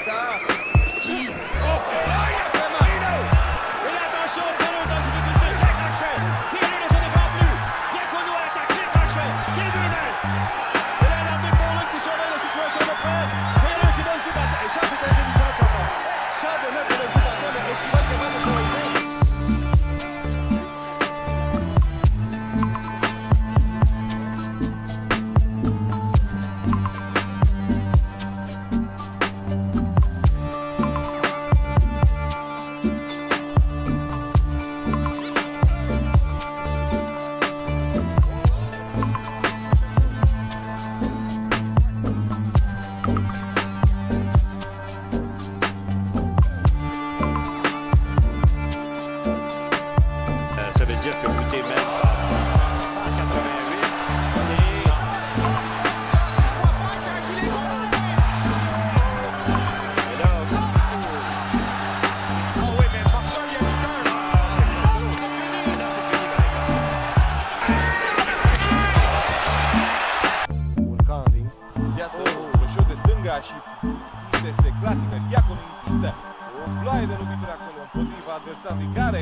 ça Fusese clatină, Diaconu insistă. O ploaie de lovituri acolo împotriva adversarului care...